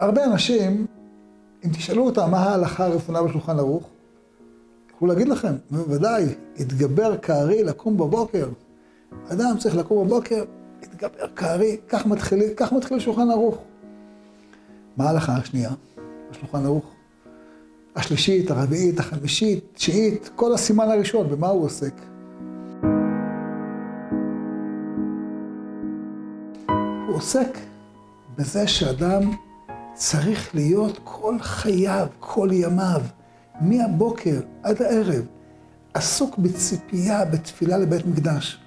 הרבה אנשים, אם תשאלו אותם מה ההלכה הרפונה בשולחן ערוך, יוכלו להגיד לכם, בוודאי, התגבר כארי לקום בבוקר. אדם צריך לקום בבוקר, התגבר כארי, כך מתחיל, כך מתחיל שולחן ערוך. מה ההלכה השנייה בשולחן ערוך? השלישית, הרביעית, החמישית, תשיעית, כל הסימן הראשון, במה הוא עוסק? הוא עוסק בזה שאדם צריך להיות כל חייו, כל ימיו, מהבוקר עד הערב, עסוק בציפייה, בתפילה לבית מקדש.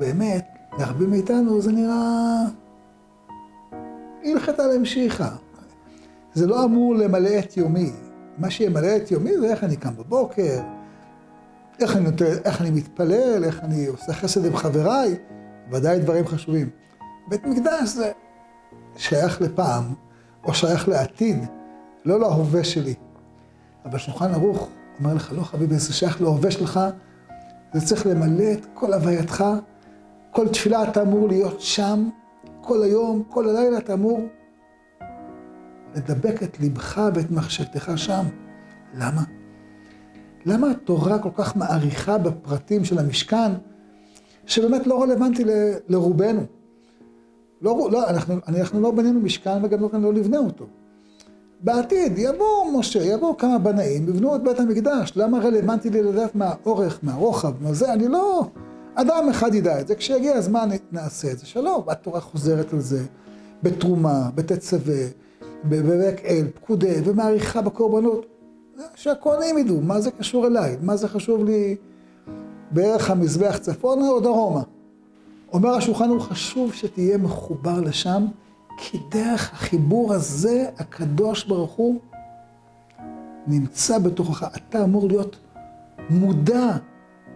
באמת, להרבה מאיתנו זה נראה הלכתה להמשיכה. זה לא אמור למלא את יומי. מה שימלא את יומי זה איך אני קם בבוקר, איך אני, איך אני מתפלל, איך אני עושה חסד עם חבריי, ודאי דברים חשובים. בית מקדש זה שייך לפעם, או שייך לעתיד, לא להווה שלי. אבל שולחן ערוך אומר לך, לא חביבי, זה שייך להווה שלך, זה צריך למלא את כל הווייתך, כל תפילה אתה אמור להיות שם, כל היום, כל הלילה אתה אמור לדבק את ליבך ואת מחשבתך שם. למה? למה התורה כל כך מעריכה בפרטים של המשכן, שבאמת לא רלוונטי לרובנו? לא, לא, אנחנו, אנחנו לא בנינו משכן וגם לא, לא נבנה אותו. בעתיד יבוא משה, יבואו כמה בנאים, יבנו את בית המקדש. למה רלוונטי לי לדעת מה האורך, מה הרוחב, מה זה? אני לא... אדם אחד ידע את זה, כשיגיע הזמן נעשה את זה. שלום, התורה חוזרת על זה, בתרומה, בתצווה, בבק אל, פקודה, ומעריכה בקורבנות. שהכהנים ידעו, מה זה קשור אליי, מה זה חשוב לי בערך המזבח צפונה או דרומה. אומר השולחן הוא חשוב שתהיה מחובר לשם, כי דרך החיבור הזה, הקדוש ברוך הוא נמצא בתוכך. אתה אמור להיות מודע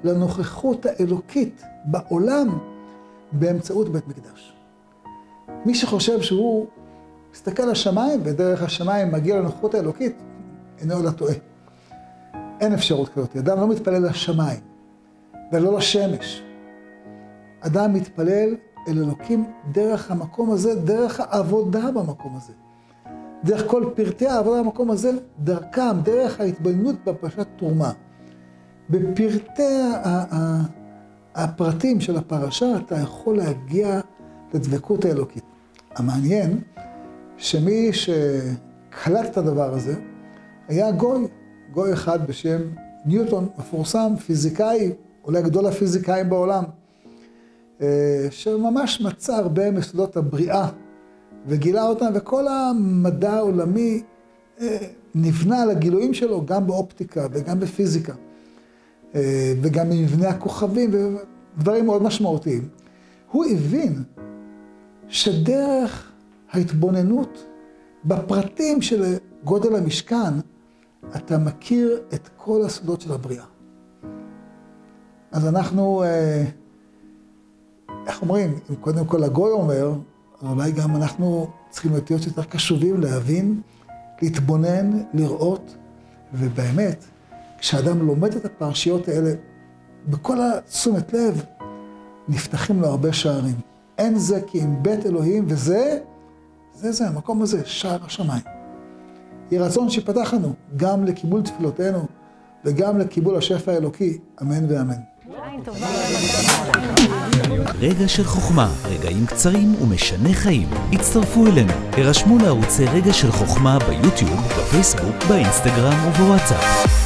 לנוכחות האלוקית בעולם באמצעות בית מקדש. מי שחושב שהוא מסתכל לשמיים ודרך השמיים מגיע לנוכחות האלוקית, אינו אלא טועה. אין אפשרות כזאת. אדם לא מתפלל לשמיים ולא לשמש. אדם מתפלל אל אלוקים דרך המקום הזה, דרך העבודה במקום הזה. דרך כל פרטי העבודה במקום הזה, דרכם, דרך ההתבוננות בפרשת תרומה. בפרטי הפרטים של הפרשה אתה יכול להגיע לדבקות האלוקית. המעניין, שמי שקלט את הדבר הזה, היה גוי, גוי אחד בשם ניוטון, מפורסם, פיזיקאי, אולי גדול הפיזיקאים בעולם, שממש מצא הרבה מסודות הבריאה וגילה אותם, וכל המדע העולמי אה, נבנה על הגילויים שלו גם באופטיקה וגם בפיזיקה. אה, וגם ממבנה הכוכבים ודברים מאוד משמעותיים. הוא הבין שדרך ההתבוננות בפרטים של גודל המשכן, אתה מכיר את כל הסודות של הבריאה. אז אנחנו, אה, איך אומרים, אם קודם כל הגוי אומר, אולי גם אנחנו צריכים להיות יותר קשובים, להבין, להתבונן, לראות, ובאמת, כשאדם לומד את הפרשיות האלה, בכל התשומת לב, נפתחים לו הרבה שערים. אין זה כי אם בית אלוהים, וזה, זה זה, המקום הזה, שער השמיים. יהי רצון שיפתח לנו גם לקיבול תפילותינו וגם לקיבול השפע האלוקי, אמן ואמן. רגע של חוכמה, רגעים קצרים ומשנה חיים. הצטרפו אלינו, הרשמו לערוצי רגע של חוכמה ביוטיוב, בפייסבוק, באינסטגרם ובוואטסאפ.